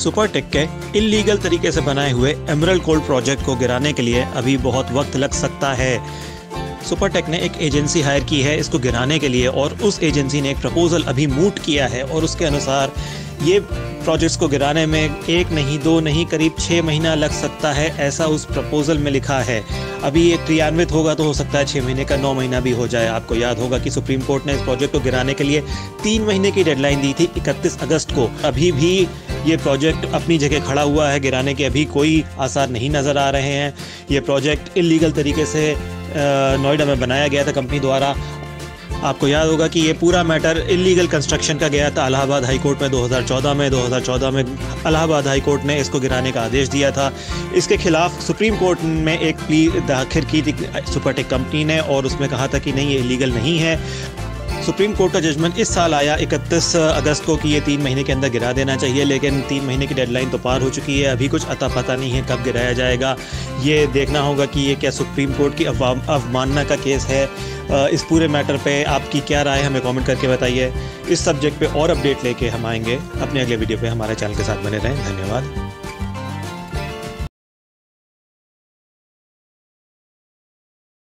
Supertech के illegal तरीके से बनाए हुए एमरल्ड कोल्ड प्रोजेक्ट को गिराने के लिए अभी बहुत वक्त लग सकता है। सुपरटेक ने एक एजेंसी हायर की है इसको गिराने के लिए और उस एजेंसी ने एक प्रपोजल अभी मूट किया है और उसके अनुसार ये प्रोजेक्ट्स को गिराने में एक नहीं, दो नहीं, करीब छः महीना लग सकता है, ऐसा उस प्रपोजल में लिखा है। अभी ये क्रियान्वित होगा तो हो सकता है छः महीने का, नौ महीना भी हो जाए। आपको याद होगा कि सुप्रीम कोर्ट ने इस प्रोजेक्ट को गिराने के लिए तीन महीने की डेडलाइन दी थी, इकतीस अगस्त को। अभी भी ये प्रोजेक्ट अपनी जगह खड़ा हुआ है, गिराने के अभी कोई आसार नहीं नज़र आ रहे हैं। ये प्रोजेक्ट इलीगल तरीके से नोएडा में बनाया गया था कंपनी द्वारा। आपको याद होगा कि ये पूरा मैटर इलीगल कंस्ट्रक्शन का गया था इलाहाबाद हाई कोर्ट में 2014 में। 2014 में अलाहाबाद हाई कोर्ट ने इसको गिराने का आदेश दिया था। इसके खिलाफ सुप्रीम कोर्ट में एक प्ली दाखिल की थी सुपरटेक कंपनी ने और उसमें कहा था कि नहीं, ये इलीगल नहीं है। सुप्रीम कोर्ट का जजमेंट इस साल आया 31 अगस्त को कि ये तीन महीने के अंदर गिरा देना चाहिए, लेकिन तीन महीने की डेडलाइन तो पार हो चुकी है। अभी कुछ अता पता नहीं है कब गिराया जाएगा। ये देखना होगा कि ये क्या सुप्रीम कोर्ट की अवमानना का केस है। इस पूरे मैटर पे आपकी क्या राय हमें कमेंट करके बताइए। इस सब्जेक्ट पे और अपडेट लेके हम आएँगे। अपने अगले वीडियो पे हमारे चैनल के साथ बने रहें। धन्यवाद।